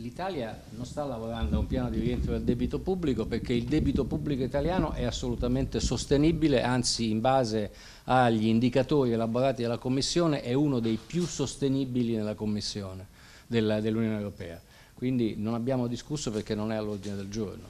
L'Italia non sta lavorando a un piano di rientro del debito pubblico perché il debito pubblico italiano è assolutamente sostenibile, anzi in base agli indicatori elaborati dalla Commissione è uno dei più sostenibili nella Commissione dell'Unione Europea. Quindi non abbiamo discusso perché non è all'ordine del giorno.